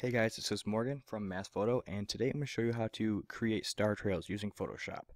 Hey guys, this is Morgan from Masphoto, and today I'm going to show you how to create star trails using Photoshop.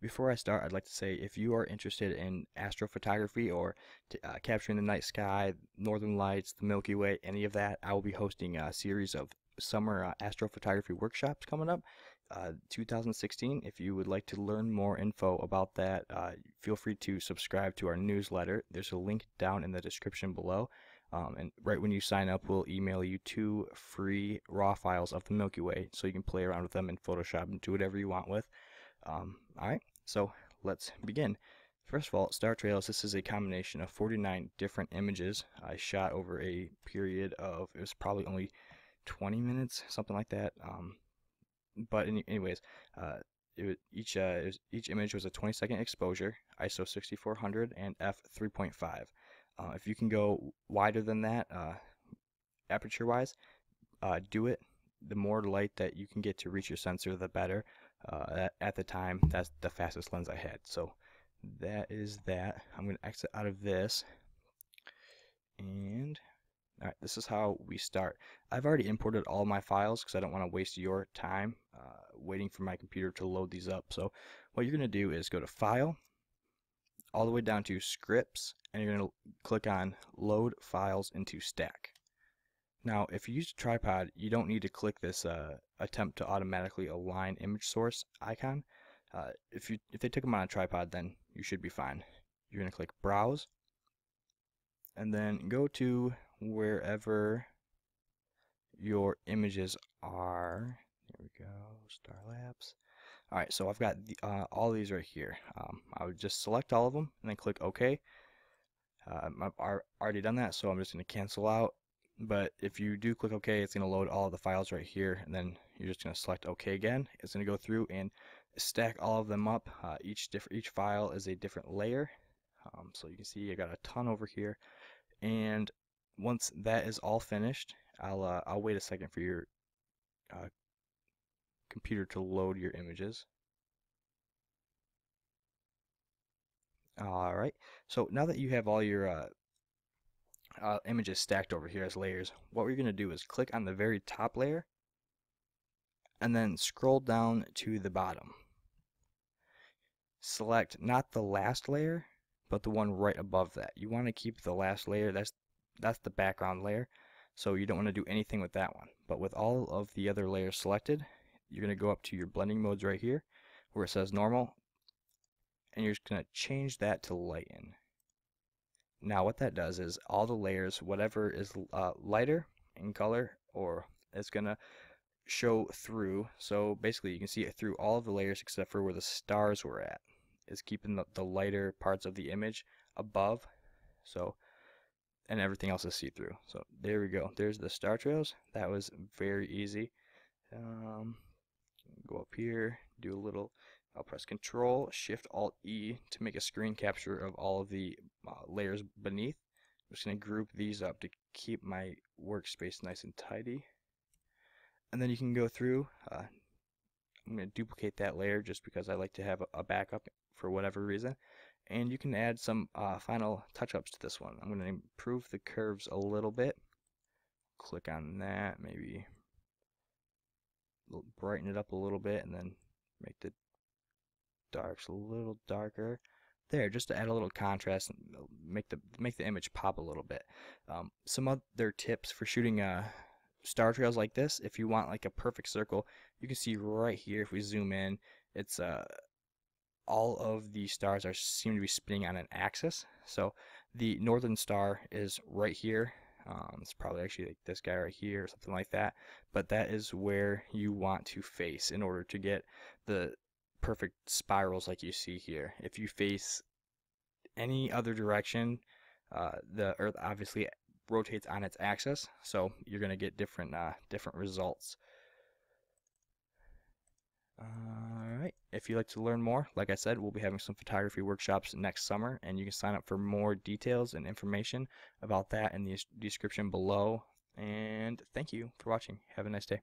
Before I start, I'd like to say if you are interested in astrophotography or uh, capturing the night sky, northern lights, the Milky Way, any of that, I will be hosting a series of summer uh, astrophotography workshops coming up, uh, 2016. If you would like to learn more info about that, uh, feel free to subscribe to our newsletter. There's a link down in the description below. Um, and right when you sign up, we'll email you two free raw files of the Milky Way so you can play around with them in Photoshop and do whatever you want with. Um, Alright, so let's begin. First of all, Star Trails, this is a combination of 49 different images I shot over a period of, it was probably only 20 minutes, something like that. Um, but any, anyways, uh, each uh, was, each image was a 20 second exposure, ISO 6400 and f 3.5. Uh, if you can go wider than that, uh, aperture wise, uh, do it. The more light that you can get to reach your sensor, the better. Uh, at, at, the time, that's the fastest lens I had. So that is that. I'm going to exit out of this. And Alright, this is how we start. I've already imported all my files because I don't want to waste your time uh, waiting for my computer to load these up. So what you're going to do is go to File, all the way down to Scripts, and you're going to click on Load Files into Stack. Now, if you use a tripod, you don't need to click this uh, Attempt to automatically align image source icon. Uh, if you if they took them on a tripod, then you should be fine. You're going to click Browse, and then go to wherever your images are. There we go, Star Labs. Alright, so I've got uh, all these right here. Um, I would just select all of them and then click OK. Uh, I've already done that, so I'm just going to cancel out. But if you do click OK, it's going to load all of the files right here, and then you're just going to select OK again. It's going to go through and stack all of them up. Uh, each different each file is a different layer. Um, so you can see I got a ton over here, and once that is all finished, I'll uh, I'll wait a second for your uh, computer to load your images. Alright, so now that you have all your uh, uh, images stacked over here as layers, what we're going to do is click on the very top layer and then scroll down to the bottom. Select not the last layer, but the one right above that. You want to keep the last layer, that's that's the background layer. So you don't want to do anything with that one. But with all of the other layers selected, you're going to go up to your blending modes right here where it says normal and you're just going to change that to lighten. Now what that does is all the layers, whatever is uh, lighter in color or it's going to show through. So basically you can see it through all of the layers except for where the stars were at. Is keeping the, the lighter parts of the image above. So and everything else is see-through. So there we go. There's the star trails. That was very easy. Um, up here, do a little, I'll press Control, Shift, Alt, E to make a screen capture of all of the uh, layers beneath. I'm just going to group these up to keep my workspace nice and tidy. And then you can go through, uh, I'm going to duplicate that layer just because I like to have a, backup for whatever reason and you can add some uh, final touch-ups to this one. I'm going to improve the curves a little bit. Click on that, maybe brighten it up a little bit, and then make the darks a little darker. There, just to add a little contrast and make the make the image pop a little bit. Um, some other tips for shooting uh, star trails like this, if you want like a perfect circle, you can see right here if we zoom in, it's uh, all of the stars are seem to be spinning on an axis. So the northern star is right here. Um, it's probably actually like this guy right here or something like that. But that is where you want to face in order to get the perfect spirals like you see here. If you face any other direction, uh, the Earth obviously rotates on its axis, so you're going to get different uh, different results. Alright, if you'd like to learn more, like I said, we'll be having some photography workshops next summer, and you can sign up for more details and information about that in the description below. And thank you for watching. Have a nice day.